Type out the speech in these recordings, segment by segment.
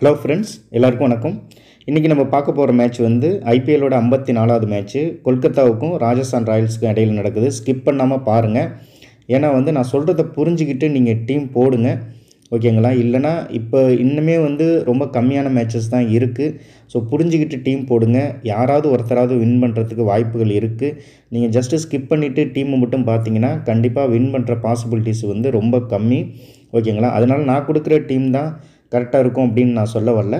Hello friends எல்லாருக்கும் வணக்கம். இன்றைக்கி நம்ம பார்க்க போகிற மேட்ச் வந்து ஐபிஎல்லோட ஐம்பத்தி நாலாவது மேட்ச்சு கொல்கத்தாவுக்கும் ராஜஸ்தான் ராயல்ஸுக்கும் இடையில் நடக்குது. ஸ்கிப் பண்ணாமல் பாருங்கள் ஏன்னா வந்து நான் சொல்கிறத புரிஞ்சுக்கிட்டு நீங்கள் டீம் போடுங்க. ஓகேங்களா இல்லைனா இப்போ இன்னுமே வந்து ரொம்ப கம்மியான மேட்சஸ் தான் இருக்குது ஸோ புரிஞ்சுக்கிட்டு டீம் போடுங்க. யாராவது ஒருத்தராவது வின் பண்ணுறதுக்கு வாய்ப்புகள் இருக்குது நீங்கள் ஜஸ்ட்டு ஸ்கிப் பண்ணிவிட்டு டீமை மட்டும் பார்த்தீங்கன்னா கண்டிப்பாக வின் பண்ணுற பாசிபிலிட்டிஸ் வந்து ரொம்ப கம்மி. ஓகேங்களா அதனால் நான் கொடுக்குற டீம் தான் கரெக்டாக இருக்கும் அப்படின்னு நான் சொல்ல வரல.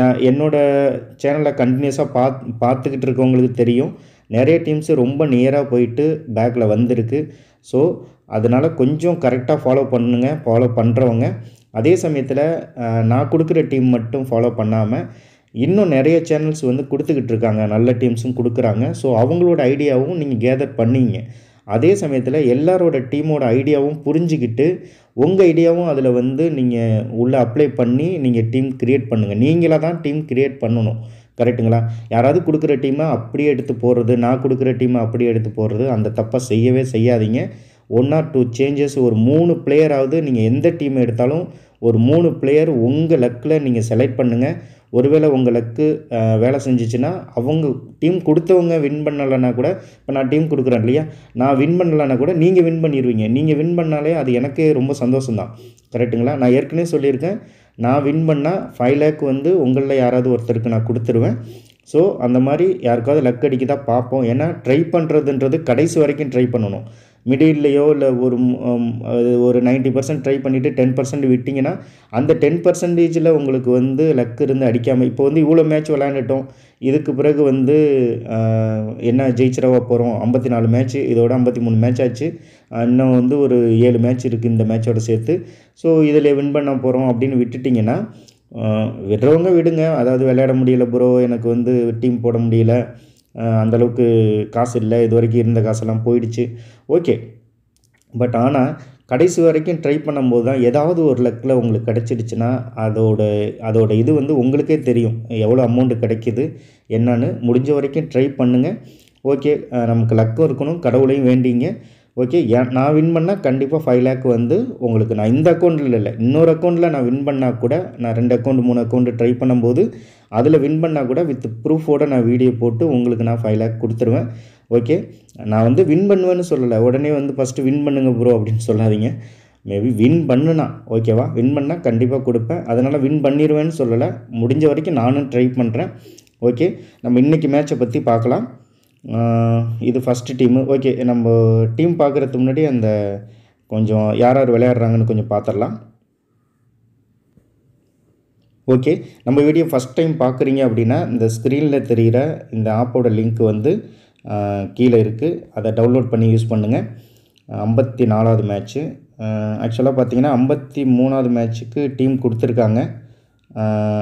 என் என்னோடய சேனலை கண்டினியூஸாக பாத் பார்த்துக்கிட்டு இருக்கவங்களுக்கு தெரியும். நிறைய டீம்ஸு ரொம்ப நியராக போயிட்டு பேக்கில் வந்திருக்கு. ஸோ அதனால் கொஞ்சம் கரெக்டாக ஃபாலோ பண்ணுங்க ஃபாலோ பண்ணுறவங்க அதே சமயத்தில் நான் கொடுக்குற டீம் மட்டும் ஃபாலோ பண்ணாமல் இன்னும் நிறைய சேனல்ஸ் வந்து கொடுத்துக்கிட்டு இருக்காங்க. நல்ல டீம்ஸும் கொடுக்குறாங்க. ஸோ அவங்களோட ஐடியாவும் நீங்கள் கேதர் பண்ணீங்க. அதே சமயத்தில் எல்லாரோட டீமோட ஐடியாவும் புரிஞ்சுக்கிட்டு உங்கள் ஐடியாவும் அதில் வந்து நீங்கள் உள்ளே அப்ளை பண்ணி நீங்கள் டீம் க்ரியேட் பண்ணுங்கள் நீங்களாக தான் டீம் க்ரியேட் பண்ணணும். கரெக்ட்டுங்களா யாராவது கொடுக்குற டீமை அப்படியே எடுத்து போடுறது நான் கொடுக்குற டீமை அப்படியே எடுத்து போடுறது அந்த தப்பை செய்யவே செய்யாதீங்க. ஒன் ஆர் டூ சேஞ்சஸ் ஒரு மூணு பிளேயராவது நீங்கள் எந்த டீம் எடுத்தாலும் ஒரு மூணு பிளேயர் உங்கள் லக்கில் நீங்கள் செலக்ட் பண்ணுங்கள் ஒருவேளை உங்கள் லக்கு வேலை செஞ்சிச்சுன்னா அவங்க டீம் கொடுத்தவங்க வின் பண்ணலைன்னா கூட இப்போ நான் டீம் கொடுக்குறேன் இல்லையா? நான் வின் பண்ணலைன்னா கூட நீங்கள் வின் பண்ணிடுவீங்க நீங்கள் வின் பண்ணாலே அது எனக்கே ரொம்ப சந்தோஷம்தான். கரெக்ட்டுங்களா நான் ஏற்கனவே சொல்லியிருக்கேன். நான் வின் பண்ணால் ஃபைவ் லேக் வந்து உங்களில் யாராவது ஒருத்தருக்கு நான் கொடுத்துருவேன். ஸோ அந்த மாதிரி யாருக்காவது லக் அடிக்க தான் பார்ப்போம். ஏன்னா ட்ரை பண்ணுறதுன்றது கடைசி வரைக்கும் ட்ரை பண்ணணும். மிடில்லையோ இல்லை ஒரு ஒரு நைன்ட்டி பர்சன்ட் ட்ரை பண்ணிவிட்டு டென் பர்சன்ட் விட்டிங்கன்னா அந்த டென் பர்சன்டேஜில் உங்களுக்கு வந்து லக் இருந்து அடிக்காமல் இப்போ வந்து இவ்வளோ மேட்ச் விளையாண்டுட்டோம். இதுக்கு பிறகு வந்து என்ன ஜெயிச்சிடவா போகிறோம் ஐம்பத்தி நாலு மேட்ச் இதோட ஐம்பத்தி மூணு மேட்ச் ஆச்சு. இன்னும் வந்து ஒரு ஏழு மேட்ச் இருக்குது இந்த மேட்சோட சேர்த்து. ஸோ இதில் வின் பண்ண போகிறோம் அப்படின்னு விட்டுட்டிங்கன்னா விடுறவங்க விடுங்க. அதாவது விளையாட முடியல ப்ரோ எனக்கு வந்து டீம் போட முடியல. அந்தளவுக்கு காசு இல்லை இது வரைக்கும் இருந்த காசெல்லாம் போயிடுச்சு. ஓகே. பட் ஆனால் கடைசி வரைக்கும் ட்ரை பண்ணும்போது தான் ஏதாவது ஒரு லக்கில் உங்களுக்கு கிடச்சிடுச்சுன்னா அதோட அதோட இது வந்து உங்களுக்கே தெரியும். எவ்வளோ அமௌண்ட்டு கிடைக்கிது என்னன்னு. முடிஞ்ச வரைக்கும் ட்ரை பண்ணுங்கள் ஓகே. நமக்கு லக்கும் இருக்கணும் கடவுளையும் வேண்டிங்க. ஓகே. ஏன் நான் வின் பண்ணால் கண்டிப்பாக ஃபைவ் லேக் வந்து உங்களுக்கு நான் இந்த அக்கௌண்ட்டில் இல்லை இன்னொரு அக்கௌண்ட்டில் நான் வின் பண்ணால் கூட நான் ரெண்டு அக்கௌண்ட் மூணு அக்கௌண்ட்டு ட்ரை பண்ணும்போது அதில் வின் பண்ணால் கூட வித் ப்ரூஃபோட நான் வீடியோ போட்டு உங்களுக்கு நான் ஃபைவ் லேக் கொடுத்துருவேன். ஓகே நான் வந்து வின் பண்ணுவேன்னு சொல்லலை. உடனே வந்து ஃபஸ்ட்டு வின் பண்ணுங்கள் ப்ரோ அப்படின்னு சொல்லாதீங்க. மேபி வின் பண்ணுனா ஓகேவா வின் பண்ணால் கண்டிப்பாக கொடுப்பேன். அதனால் வின் பண்ணிடுவேன்னு சொல்லலை. முடிஞ்ச வரைக்கும் நானும் ட்ரை பண்ணுறேன் ஓகே நம்ம இன்றைக்கி மேட்சை பற்றி பார்க்கலாம். இது ஃபஸ்ட்டு டீமு ஓகே நம்ம டீம் பார்க்குறதுக்கு முன்னாடி அந்த கொஞ்சம் யார் யார் விளையாடுறாங்கன்னு கொஞ்சம் பார்த்துடலாம். ஓகே நம்ம வீடியோ ஃபஸ்ட் டைம் பார்க்குறீங்க அப்படின்னா இந்த ஸ்க்ரீனில் தெரிகிற இந்த ஆப்போட லிங்க் வந்து கீழே இருக்குது அதை டவுன்லோட் பண்ணி யூஸ் பண்ணுங்கள் ஐம்பத்தி நாலாவது மேட்ச்சு ஆக்சுவலாக பார்த்தீங்கன்னா ஐம்பத்தி மூணாவது மேட்ச்சுக்கு டீம் கொடுத்துருக்காங்க.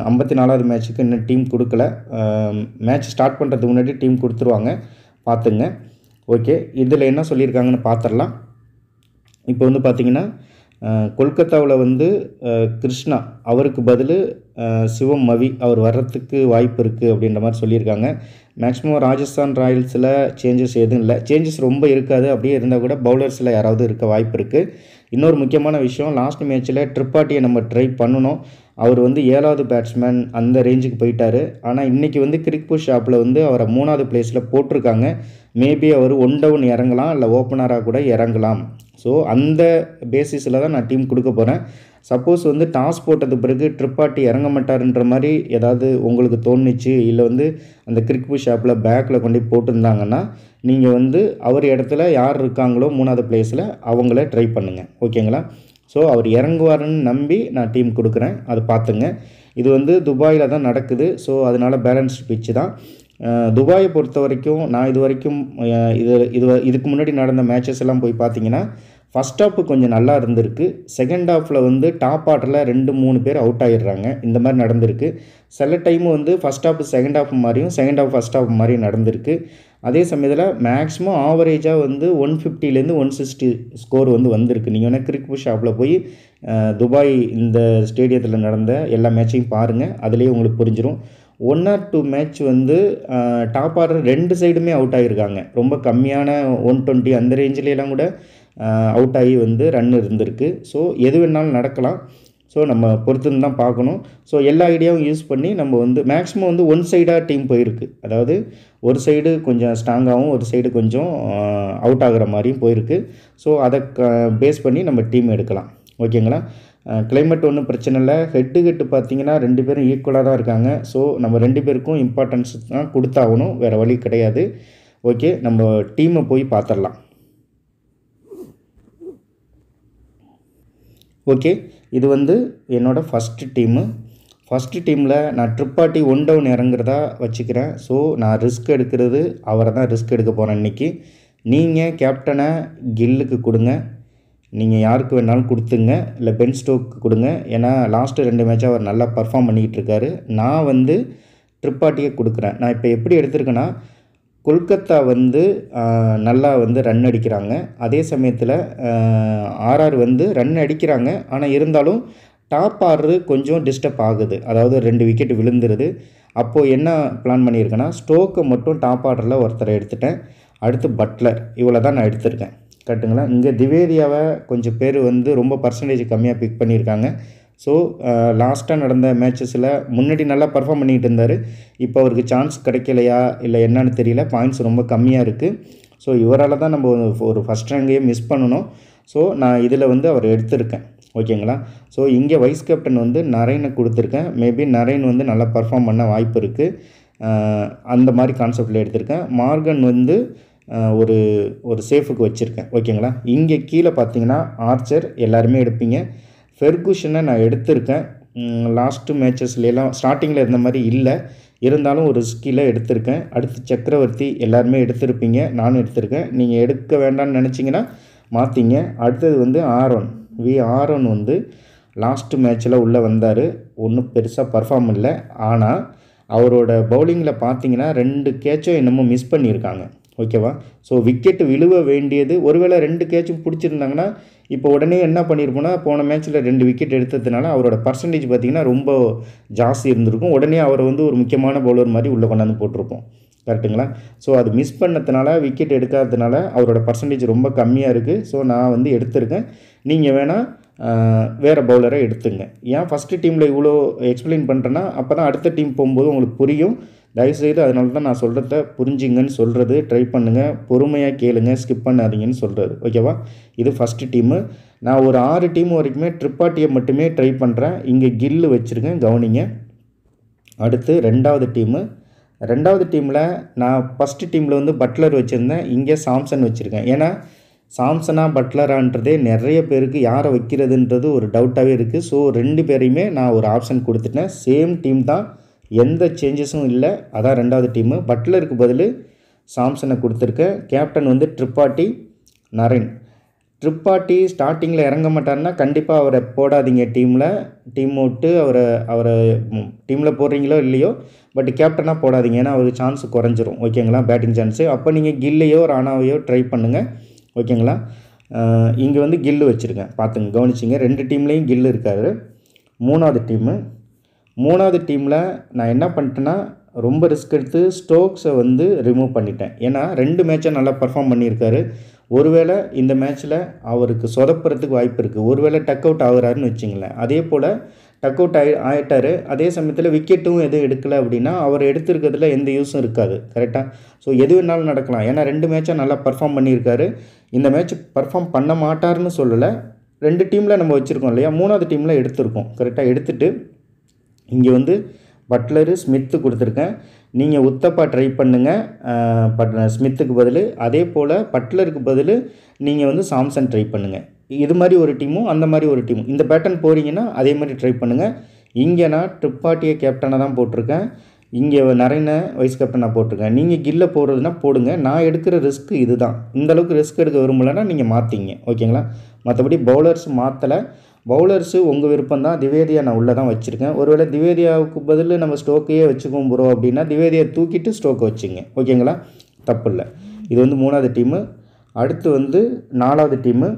ஐம்பத்தி நாலாவது மேட்ச்சுக்கு இன்னும் டீம் கொடுக்கல. மேட்ச் ஸ்டார்ட் பண்ணுறதுக்கு முன்னாடி டீம் கொடுத்துருவாங்க. பார்த்துங்க. ஓகே இதில் என்ன சொல்லியிருக்காங்கன்னு பார்த்துடலாம். இப்போ வந்து பார்த்திங்கன்னா கொல்கத்தாவில் வந்து கிருஷ்ணா அவருக்கு பதில் சிவம் மவி அவர் வர்றதுக்கு வாய்ப்பு இருக்குது அப்படின்ற மாதிரி சொல்லியிருக்காங்க. மேக்ஸிமம் ராஜஸ்தான் ராயல்ஸில் சேஞ்சஸ் எதுவும் இல்லை. சேஞ்சஸ் ரொம்ப இருக்காது. அப்படியே இருந்தால் கூட பவுலர்ஸில் யாராவது இருக்க வாய்ப்பு இருக்குது இன்னொரு முக்கியமான விஷயம் லாஸ்ட் மேட்ச்சில் ட்ரிப்பாட்டியை நம்ம ட்ரை பண்ணணும். அவர் வந்து ஏழாவது பேட்ஸ்மேன் அந்த ரேஞ்சுக்கு போயிட்டார். ஆனால் இன்றைக்கி வந்து கிரிக்பூர் ஷாப்பில் வந்து அவரை மூணாவது பிளேஸில் போட்டிருக்காங்க. மேபி அவர் ஒன் டவுன் இறங்கலாம் இல்லை ஓப்பனராக கூட இறங்கலாம். ஸோ அந்த பேசிஸில் தான் நான் டீம் கொடுக்க போகிறேன் சப்போஸ் வந்து டாஸ் போட்டது பிறகு ட்ரிப்பாட்டி இறங்க மாட்டாருன்ற மாதிரி ஏதாவது உங்களுக்கு தோணுச்சு இல்லை வந்து அந்த கிரிக்பு ஷாப்பில் பேக்கில் கொண்டு போட்டிருந்தாங்கன்னா நீங்கள் வந்து அவர் இடத்துல யார் இருக்காங்களோ மூணாவது பிளேஸில் அவங்கள ட்ரை பண்ணுங்கள் ஓகேங்களா ஸோ அவர் இறங்குவாருன்னு நம்பி நான் டீம் கொடுக்குறேன். அதை பார்த்துங்க. இது வந்து துபாயில் தான் நடக்குது. ஸோ அதனால் பேலன்ஸ்டு பிச்சு தான். துபாயை பொறுத்த வரைக்கும் நான் இது வரைக்கும் இது இது இதுக்கு முன்னாடி நடந்த மேட்சஸ் எல்லாம் போய் பார்த்தீங்கன்னா ஃபஸ்ட் ஹாஃப் கொஞ்சம் நல்லா இருந்திருக்கு. செகண்ட் ஹாஃபில் வந்து டாப் ஆர்டரில் ரெண்டு மூணு பேர் அவுட் ஆகிடுறாங்க இந்த மாதிரி நடந்திருக்கு. சில டைம் வந்து ஃபஸ்ட் ஹாஃப் செகண்ட் ஹாஃப் மாதிரியும் செகண்ட் ஹாஃப் ஃபஸ்ட் ஹாஃப் மாதிரியும் நடந்திருக்கு. அதே சமயத்தில் மேக்ஸிமம் ஆவரேஜாக வந்து ஒன் ஃபிஃப்டிலேருந்து ஒன் சிக்ஸ்டி ஸ்கோர் வந்து வந்திருக்கு. நீங்கள் வேணால் கிரிக் ஷாப்பில் போய் துபாய் இந்த ஸ்டேடியத்தில் நடந்த எல்லா மேட்சையும் பாருங்கள் அதுலேயே உங்களுக்கு புரிஞ்சிடும் ஒன் ஆர் டூ மேட்ச் வந்து டாப் ஆர்டர் ரெண்டு சைடுமே அவுட் ஆகியிருக்காங்க ரொம்ப கம்மியான ஒன் டுவெண்ட்டி அந்த ரேஞ்சிலேலாம் கூட அவுட் ஆகி வந்து ரன் இருந்திருக்கு. ஸோ எது வேணாலும் நடக்கலாம். ஸோ நம்ம பொறுத்துன்னு தான் பார்க்கணும். ஸோ எல்லா ஐடியாவும் யூஸ் பண்ணி நம்ம வந்து மேக்ஸிமம் வந்து ஒன் சைடாக டீம் போயிருக்கு. அதாவது ஒரு சைடு கொஞ்சம் ஸ்ட்ராங்காகவும் ஒரு சைடு கொஞ்சம் அவுட் ஆகிற மாதிரியும் போயிருக்கு. ஸோ அதை க பேஸ் பண்ணி நம்ம டீம் எடுக்கலாம். ஓகேங்களா கிளைமேட் ஒன்றும் பிரச்சனை இல்லை. ஹெட்டு ஹெட்டு பார்த்தீங்கன்னா ரெண்டு பேரும் ஈக்குவலாக தான் இருக்காங்க. ஸோ நம்ம ரெண்டு பேருக்கும் இம்பார்ட்டன்ஸ் தான் கொடுத்தாகணும். வேறு வழி கிடையாது. ஓகே நம்ம டீமை போய் பார்த்துடலாம். ஓகே இது வந்து என்னோடய ஃபஸ்ட்டு டீமு ஃபஸ்ட்டு டீமில் நான் ட்ரிப்பாட்டி ஒன் டவுன் இறங்குறதா வச்சுக்கிறேன். ஸோ நான் ரிஸ்க் எடுக்கிறது அவரை தான் ரிஸ்க் எடுக்க போகிறேன் இன்றைக்கி நீங்கள் கேப்டனை கில்லுக்கு கொடுங்க. நீங்கள் யாருக்கு வேணாலும் கொடுத்துங்க. இல்லை பென் ஸ்டோக்கு கொடுங்க. ஏன்னா லாஸ்ட்டு ரெண்டு மேட்சாக அவர் நல்லா பர்ஃபார்ம் பண்ணிக்கிட்டு இருக்காரு. நான் வந்து ட்ரிப்பாட்டியை கொடுக்குறேன். நான் இப்போ எப்படி எடுத்திருக்கேன்னா கொல்கத்தா வந்து நல்லா வந்து ரன் அடிக்கிறாங்க. அதே சமயத்தில் ஆர்ஆர் வந்து ரன் அடிக்கிறாங்க. ஆனால் இருந்தாலும் டாப் ஆடுறது கொஞ்சம் டிஸ்டர்ப் ஆகுது. அதாவது ரெண்டு விக்கெட் விழுந்துருது. அப்போது என்ன பிளான் பண்ணியிருக்கேன்னா ஸ்டோக்கை மட்டும் டாப் ஆர்டரில் ஒருத்தரை எடுத்துட்டேன். அடுத்து பட்லர் இவ்வளோ தான் நான் எடுத்திருக்கேன். கட்டுங்களா இங்கே திவேதியாவை கொஞ்சம் பேர் வந்து ரொம்ப பர்சன்டேஜ் கம்மியாக பிக் பண்ணியிருக்காங்க. ஸோ லாஸ்ட்டாக uh, நடந்த மேட்சஸில் முன்னாடி நல்லா பர்ஃபார்ம் பண்ணிகிட்டு இருந்தார். இப்போ அவருக்கு சான்ஸ் கிடைக்கலையா இல்லை என்னன்னு தெரியல. பாயிண்ட்ஸ் ரொம்ப கம்மியாக இருக்குது ஸோ இவரால் தான் நம்ம ஒரு ஃபஸ்ட் ரேங்கையே மிஸ் பண்ணணும். ஸோ நான் இதில் வந்து அவர் எடுத்திருக்கேன். ஓகேங்களா? ஸோ இங்கே வைஸ் கேப்டன் வந்து நரேனை கொடுத்துருக்கேன். மேபி நரேன் வந்து நல்லா பர்ஃபார்ம் பண்ண வாய்ப்பு இருக்குது அந்த மாதிரி கான்செப்டில் எடுத்திருக்கேன். மார்கன் வந்து ஒரு ஒரு சேஃபுக்கு வச்சுருக்கேன். ஓகேங்களா? இங்கே கீழே பார்த்தீங்கன்னா ஆர்ச்சர் எல்லாருமே எடுப்பீங்க. ஃபெர்குஷனை நான் எடுத்திருக்கேன். லாஸ்ட்டு மேட்சஸ்லாம் ஸ்டார்டிங்கில் இருந்த மாதிரி இல்லை. இருந்தாலும் ஒரு ஸ்கில்லை எடுத்திருக்கேன். அடுத்து சக்கரவர்த்தி எல்லாருமே எடுத்திருப்பீங்க. நானும் எடுத்திருக்கேன். நீங்கள் எடுக்க வேண்டாம்னு நினச்சிங்கன்னா மாற்றிங்க அடுத்தது வந்து ஆரோன். வி. ஆரோன் வந்து லாஸ்ட்டு மேட்ச்சில் உள்ளே வந்தார். ஒன்றும் பெருசாக பர்ஃபார்ம் இல்லை. ஆனால் அவரோட பவுலிங்கில் பார்த்தீங்கன்னா ரெண்டு கேட்சும் என்னமோ மிஸ் பண்ணியிருக்காங்க. ஓகேவா ஸோ விக்கெட்டு விழுவ வேண்டியது ஒருவேளை ரெண்டு கேட்சும் பிடிச்சிருந்தாங்கன்னா இப்போ உடனே என்ன பண்ணியிருப்போம்னா போன மேட்ச்சில் ரெண்டு விக்கெட் எடுத்ததுனால அவரோட பர்சன்டேஜ் பார்த்திங்கன்னா ரொம்ப ஜாஸ்தி இருந்திருக்கும். உடனே அவரை வந்து ஒரு முக்கியமான பவுலர் மாதிரி உள்ளே கொண்டாந்து போட்டிருப்போம். கரெக்டுங்களா ஸோ அது மிஸ் பண்ணதுனால விக்கெட் எடுக்காததுனால அவரோட பர்சன்டேஜ் ரொம்ப கம்மியாக இருக்குது ஸோ நான் வந்து எடுத்திருக்கேன். நீங்கள் வேணால் வேறு பவுலரை எடுத்துங்க. ஏன் ஃபஸ்ட்டு டீமில் இவ்வளோ எக்ஸ்பிளைன் பண்ணுறேன்னா அப்போ தான் அடுத்த டீம் போகும்போது உங்களுக்கு புரியும். தயவுசெய்து அதனால தான் நான் சொல்கிறத புரிஞ்சுங்கன்னு சொல்கிறது ட்ரை பண்ணுங்கள் பொறுமையாக கேளுங்க ஸ்கிப் பண்ணாதீங்கன்னு சொல்கிறது ஓகேவா இது ஃபஸ்ட்டு டீமு நான் ஒரு ஆறு டீம் வரைக்குமே ட்ரிப்பாட்டியை மட்டுமே ட்ரை பண்ணுறேன் இங்கே கில்லு வச்சுருக்கேன் கவனிங்க. அடுத்து ரெண்டாவது டீமு ரெண்டாவது டீமில் நான் ஃபஸ்ட்டு டீமில் வந்து பட்லர் வச்சுருந்தேன். இங்கே சாம்சன் வச்சுருக்கேன். ஏன்னா சாம்சனா பட்லரான்றதே நிறைய பேருக்கு யாரை வைக்கிறதுன்றது ஒரு டவுட்டாகவே இருக்குது ஸோ ரெண்டு பேரையுமே நான் ஒரு ஆப்ஷன் கொடுத்துட்டேன். சேம் டீம் தான் எந்த சேஞ்சஸும் இல்லை. அதான் ரெண்டாவது டீமு பட்லருக்கு பதில் சாம்சனை கொடுத்துருக்கேன் கேப்டன் வந்து ட்ரிப்பாட்டி நரேன். ட்ரிப்பாட்டி ஸ்டார்டிங்கில் இறங்க மாட்டார்னா கண்டிப்பாக அவரை போடாதீங்க டீமில் டீம் விட்டு அவரை அவரை டீமில் போடுறீங்களோ இல்லையோ பட் கேப்டனாக போடாதீங்க. ஏன்னா அவருக்கு சான்ஸ் குறைஞ்சிரும். ஓகேங்களா பேட்டிங் சான்ஸு அப்போ நீங்கள் கில்லையோ ராணாவையோ ட்ரை பண்ணுங்கள் ஓகேங்களா இங்கே வந்து கில்லு வச்சுருக்கேன். பார்த்துங்க கவனிச்சிங்க. ரெண்டு டீம்லேயும் கில்லு இருக்காரு. மூணாவது டீமு மூணாவது டீமில் நான் என்ன பண்ணிட்டேன்னா ரொம்ப ரிஸ்க் எடுத்து ஸ்டோக்ஸை வந்து ரிமூவ் பண்ணிட்டேன். ஏன்னா ரெண்டு மேட்சை நல்லா பர்ஃபார்ம் பண்ணியிருக்காரு. ஒருவேளை இந்த மேட்ச்சில் அவருக்கு சொதப்புறதுக்கு வாய்ப்பு இருக்குது ஒருவேளை டக் அவுட் ஆகுறாருன்னு வச்சுங்களேன். அதே போல் டக் அவுட் ஆகி ஆகிட்டார் அதே சமயத்தில் விக்கெட்டும் எதுவும் எடுக்கலை அப்படின்னா அவர் எடுத்திருக்கிறதுல எந்த யூஸும் இருக்காது. கரெக்டாக ஸோ எது வேணாலும் நடக்கலாம். ஏன்னா ரெண்டு மேட்சை நல்லா பர்ஃபார்ம் பண்ணியிருக்காரு. இந்த மேட்ச் பர்ஃபார்ம் பண்ண மாட்டார்னு சொல்லலை. ரெண்டு டீமில் நம்ம வச்சுருக்கோம் இல்லையா? மூணாவது டீமில் எடுத்திருக்கோம். கரெக்டாக எடுத்துகிட்டு இங்கே வந்து பட்லரு ஸ்மித்து கொடுத்துருக்கேன். நீங்கள் உத்தப்பா ட்ரை பண்ணுங்கள் பட் ஸ்மித்துக்கு பதில் அதே போல் பட்லருக்கு பதில் நீங்கள் வந்து சாம்சன் ட்ரை பண்ணுங்கள் இது மாதிரி ஒரு டீமும் அந்த மாதிரி ஒரு டீமும் இந்த பேட்டர்ன் போகிறீங்கன்னா அதே மாதிரி ட்ரை பண்ணுங்கள் இங்கே நான் ட்ரிப்பாட்டியை கேப்டனாக தான் போட்டிருக்கேன். இங்கே நரேனை வைஸ் கேப்டனாக போட்டிருக்கேன். நீங்கள் கில்ல போடுறதுனா போடுங்க. நான் எடுக்கிற ரிஸ்க்கு இது தான் இந்த அளவுக்கு ரிஸ்க் எடுக்க விரும்பலைன்னா நீங்கள் மாற்றிங்க ஓகேங்களா? மற்றபடி பவுலர்ஸ் மாற்றலை பவுலர்ஸு உங்கள் விருப்பம் தான் திவேதியா நான் உள்ளே தான் வச்சுருக்கேன். ஒருவேளை திவேதியாவுக்கு பதில் நம்ம ஸ்டோக்கையே வச்சுக்கோம் ப்ரோ அப்படின்னா திவேதியா தூக்கிட்டு ஸ்டோக்கை வச்சுங்க. ஓகேங்களா? தப்பு இல்லை இது வந்து மூணாவது டீமு அடுத்து வந்து நாலாவது டீமு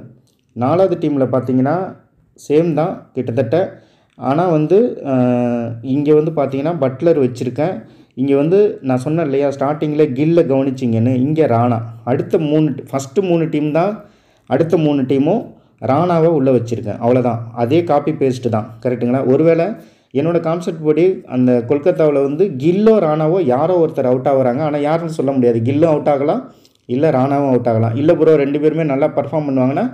நாலாவது டீமில் பார்த்தீங்கன்னா சேம் தான் கிட்டத்தட்ட. ஆனால் வந்து இங்கே வந்து பார்த்தீங்கன்னா பட்லர் வச்சுருக்கேன். இங்கே வந்து நான் சொன்னேன் இல்லையா ஸ்டார்டிங்கில் கில்ல கவனிச்சிங்கன்னு. இங்கே ராணா. அடுத்த மூணு ஃபஸ்ட்டு மூணு டீம் தான். அடுத்த மூணு டீமும் ராணாவை உள்ளே வச்சுருக்கேன். அவ்வளோதான் அதே காப்பி பேஸ்ட்டு தான். கரெக்டுங்களா ஒருவேளை என்னோடய கான்செப்ட் படி அந்த கொல்கத்தாவில் வந்து கில்லோ ராணாவோ யாரோ ஒருத்தர் அவுட் ஆகுறாங்க. ஆனால் யாருன்னு சொல்ல முடியாது. கில்லும் அவுட் ஆகலாம் இல்லை ராணாவும் அவுட் ஆகலாம். இல்லை ப்ரோ ரெண்டு பேருமே நல்லா பர்ஃபார்ம் பண்ணுவாங்கன்னா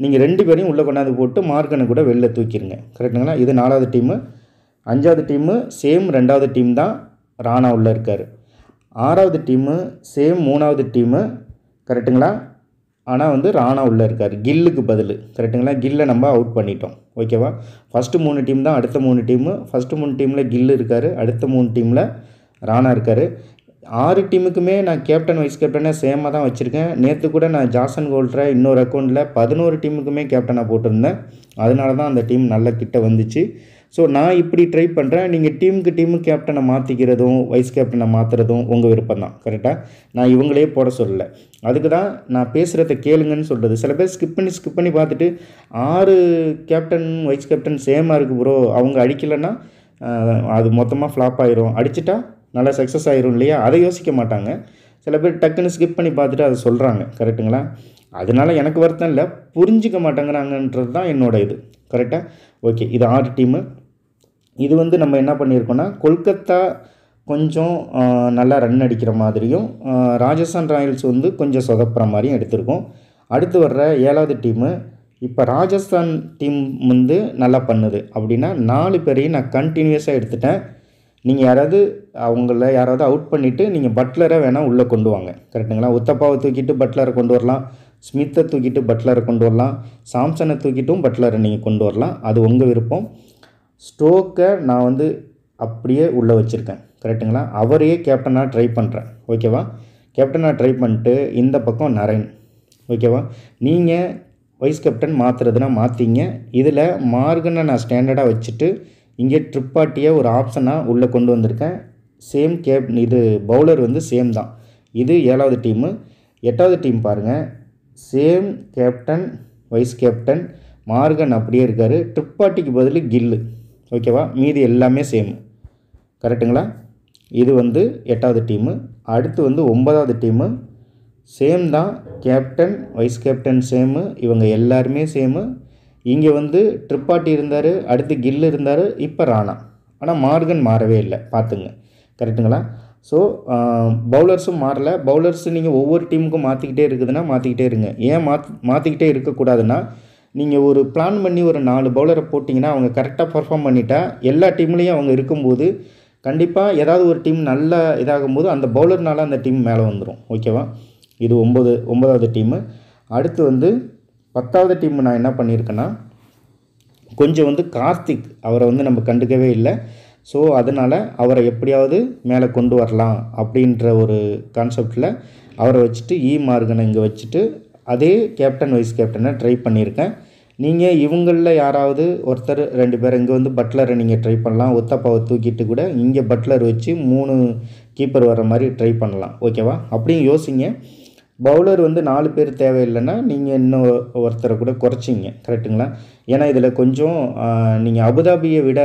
நீங்கள் ரெண்டு பேரையும் உள்ளே கொண்டாந்து போட்டு மார்க்கனை கூட வெளில தூக்கிடுங்க கரெக்டுங்களா இது நாலாவது டீமு அஞ்சாவது டீமு சேம் ரெண்டாவது டீம் தான் ராணா உள்ளே இருக்கார். ஆறாவது டீமு சேம் மூணாவது டீமு கரெக்டுங்களா ஆனால் வந்து ராணா உள்ளே இருக்கார். கில்லுக்கு பதில். கரெக்டுங்களா கில்லை நம்ம அவுட் பண்ணிட்டோம். ஓகேவா ஃபஸ்ட்டு மூணு டீம் தான் அடுத்த மூணு டீமு ஃபஸ்ட்டு மூணு டீமில் கில்லு இருக்கார். அடுத்த மூணு டீமில் ராணா இருக்கார். ஆறு டீமுக்குமே நான் கேப்டன் வைஸ் கேப்டனை சேமாக தான் வச்சுருக்கேன். நேற்று கூட நான் ஜாசன் கோல்ட்ரை இன்னொரு அக்கௌண்ட்டில் பதினோரு டீமுக்குமே கேப்டனாக போட்டிருந்தேன். அதனால தான் அந்த டீம் நல்ல கிட்ட வந்துச்சு. ஸோ நான் இப்படி ட்ரை பண்ணுறேன் நீங்கள் டீமுக்கு டீமு கேப்டனை மாற்றிக்கிறதும் வைஸ் கேப்டனை மாற்றுறதும் உங்கள் விருப்பம் தான். கரெக்டாக நான் இவங்களே போட சொல்லலை. அதுக்கு தான் நான் பேசுகிறத கேளுங்கன்னு சொல்கிறது சில பேர் ஸ்கிப் பண்ணி ஸ்கிப் பண்ணி பார்த்துட்டு ஆறு கேப்டன் வைஸ் கேப்டன் சேமாக இருக்குது ப்ரோ அவங்க அடிக்கலைன்னா அது மொத்தமாக ஃப்ளாப் ஆயிரும். அடிச்சிட்டா நல்லா சக்ஸஸ் ஆயிரும் இல்லையா? அதை யோசிக்க மாட்டாங்க. சில பேர் டக்குன்னு ஸ்கிப் பண்ணி பார்த்துட்டு அதை சொல்கிறாங்க கரெக்டுங்களா அதனால் எனக்கு வருத்தம் இல்லை. புரிஞ்சிக்க மாட்டேங்கிறாங்கன்றது தான் என்னோட இது. கரெக்டாக ஓகே இது ஆறு டீமு இது வந்து நம்ம என்ன பண்ணியிருக்கோன்னா கொல்கத்தா கொஞ்சம் நல்லா ரன் அடிக்கிற மாதிரியும் ராஜஸ்தான் ராயல்ஸ் வந்து கொஞ்சம் சொதப்புற மாதிரியும் எடுத்திருக்கோம். அடுத்து வர்ற ஏழாவது டீமு இப்போ ராஜஸ்தான் டீம் வந்து நல்லா பண்ணுது. அப்படின்னா நாலு பேரையும் நான் கண்டினியூஸாக எடுத்துட்டேன். நீங்கள் யாராவது அவங்கள யாராவது அவுட் பண்ணிவிட்டு நீங்கள் பட்லரை வேணால் உள்ளே கொண்டு வாங்க. கரெக்டுங்களா உத்தப்பாவை தூக்கிட்டு பட்லரை கொண்டு வரலாம். ஸ்மித்தை தூக்கிட்டு பட்லரை கொண்டு வரலாம். சாம்சனை தூக்கிட்டும் பட்லரை நீங்கள் கொண்டு வரலாம். அது உங்கள் விருப்பம். ஸ்டோக்கை நான் வந்து அப்படியே உள்ளே வச்சுருக்கேன். கரெக்டுங்களா? அவரையே கேப்டனாக ட்ரை பண்ணுறேன் ஓகேவா? கேப்டனாக ட்ரை பண்ணிட்டு இந்த பக்கம் நரேன். ஓகேவா? நீங்கள் வைஸ் கேப்டன் மாற்றுறதுனா மாற்றிங்க இதில் மார்கனை நான் ஸ்டாண்டர்டாக வச்சுட்டு இங்கே ட்ரிப்பாட்டியை ஒரு ஆப்ஷனாக உள்ளே கொண்டு வந்திருக்கேன். சேம் கேப் இது பவுலர் வந்து சேம் தான். இது ஏழாவது டீமு எட்டாவது டீம் பாருங்கள் same captain vice captain Morgan அப்படியே இருக்கார். ட்ரிப்பாட்டிக்கு பதில் கில்லு. ஓகேவா? மீதி எல்லாமே சேம் கரெக்டுங்களா? இது வந்து எட்டாவது டீமு. அடுத்து வந்து ஒன்பதாவது டீமு. சேம் தான் கேப்டன் வைஸ் கேப்டன் சேமு. இவங்க எல்லாருமே சேமு. இங்கே வந்து ட்ரிப்பாட்டி இருந்தார் அடுத்து கில் இருந்தார் இப்போ ராணா. ஆனால் மார்கன் மாறவே இல்லை பார்த்துங்க கரெக்டுங்களா ஸோ பவுலர்ஸும் மாறல. பவுலர்ஸ் நீங்கள் ஒவ்வொரு டீமுக்கும் மாற்றிக்கிட்டே இருக்குதுன்னா மாற்றிக்கிட்டே இருங்க. ஏன் மாத் மாற்றிக்கிட்டே இருக்கக்கூடாதுன்னா நீங்கள் ஒரு பிளான் பண்ணி ஒரு நாலு பவுலரை போட்டிங்கன்னா அவங்க கரெக்டாக பர்ஃபார்ம் பண்ணிட்டா எல்லா டீம்லேயும் அவங்க இருக்கும்போது கண்டிப்பாக ஏதாவது ஒரு டீம் நல்ல இதாகும் போது அந்த பவுலர்னால அந்த டீம் மேலே வந்துடும் ஓகேவா இது ஒம்பது ஒம்பதாவது டீமு அடுத்து வந்து பத்தாவது டீம் நான் என்ன பண்ணியிருக்கேன்னா கொஞ்சம் வந்து கார்த்திக் அவரை வந்து நம்ம கண்டுக்கவே இல்லை. ஸோ அதனால் அவரை எப்படியாவது மேலே கொண்டு வரலாம் அப்படின்ற ஒரு கான்செப்டில் அவரை வச்சுட்டு இ மார்கனை இங்கே வச்சுட்டு அதே கேப்டன் வைஸ் கேப்டனை ட்ரை பண்ணியிருக்கேன் நீங்கள் இவங்களில் யாராவது ஒருத்தர் ரெண்டு பேர் இங்கே வந்து பட்லரை நீங்கள் ட்ரை பண்ணலாம். ஒத்தப்பாவை தூக்கிட்டு கூட இங்கே பட்லர் வச்சு மூணு கீப்பர் வர மாதிரி ட்ரை பண்ணலாம். ஓகேவா அப்படியும் யோசிங்க. பவுலர் வந்து நாலு பேர் தேவையில்லைன்னா நீங்கள் இன்னும் ஒருத்தரை கூட குறைச்சிங்க. கரெக்டுங்களா ஏன்னா இதில் கொஞ்சம் நீங்கள் அபுதாபியை விட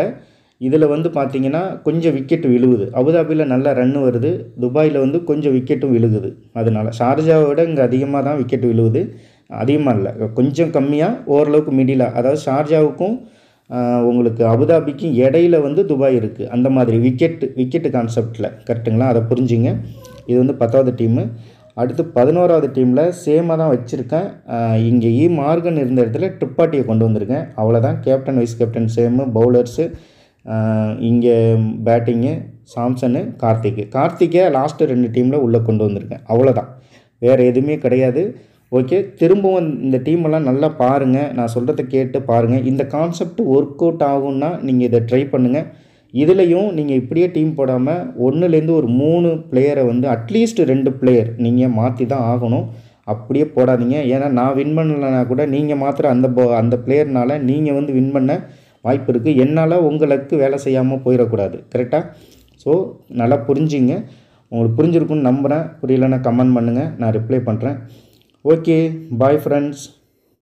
இதில் வந்து பார்த்தீங்கன்னா கொஞ்சம் விக்கெட் விழுகுது அபுதாபியில் நல்லா ரன்னு வருது. துபாயில் வந்து கொஞ்சம் விக்கெட்டும் விழுகுது. அதனால் ஷார்ஜாவை விட இங்கே அதிகமாக தான் விக்கெட் விழுகுது அதிகமாக இல்லை. கொஞ்சம் கம்மியாக ஓரளவுக்கு மிடிலாக அதாவது ஷார்ஜாவுக்கும் உங்களுக்கு அபுதாபிக்கும் இடையில வந்து துபாய் இருக்குது அந்த மாதிரி விக்கெட் விக்கெட்டு கான்செப்டில் கரெக்டுங்களா அதை புரிஞ்சுங்க. இது வந்து பத்தாவது டீமு அடுத்து பதினோராவது டீமில் சேமாக தான் வச்சுருக்கேன். இங்கே இ. மார்கன் இருந்த இடத்துல ட்ரிப்பாட்டியை கொண்டு வந்திருக்கேன். அவ்வளோதான் captain vice captain same bowlers இங்கே பேட்டிங்கு சாம்சனு கார்த்திக்கு கார்த்திகை லாஸ்ட்டு ரெண்டு டீமில் உள்ளே கொண்டு வந்திருக்கேன். அவ்வளோதான் வேறு எதுவுமே கிடையாது. ஓகே திரும்பவும் இந்த டீமெல்லாம் நல்லா பாருங்கள் நான் சொல்கிறத கேட்டு பாருங்கள் இந்த கான்செப்ட் ஒர்க் அவுட் ஆகும்னா நீங்கள் இதை ட்ரை பண்ணுங்கள் இதுலேயும் நீங்கள் இப்படியே டீம் போடாமல் ஒன்றுலேருந்து ஒரு மூணு பிளேயரை வந்து அட்லீஸ்ட் ரெண்டு பிளேயர் நீங்கள் மாற்றி தான் ஆகணும். அப்படியே போடாதீங்க. ஏன்னா நான் வின் பண்ணலைன்னா கூட நீங்கள் மாத்திர அந்த போ அந்த பிளேயர்னால் நீங்கள் வந்து வின் பண்ண வாய்ப்பு இருக்குது என்னால் உங்களுக்கு வேலை செய்யாமல் போயிடக்கூடாது. கரெக்டாக ஸோ நல்லா புரிஞ்சுங்க. உங்களுக்கு புரிஞ்சிருக்குன்னு நம்புகிறேன் புரியலன்னா கமெண்ட் பண்ணுங்கள் நான் ரிப்ளை பண்ணுறேன் ஓகே பாய் ஃப்ரெண்ட்ஸ்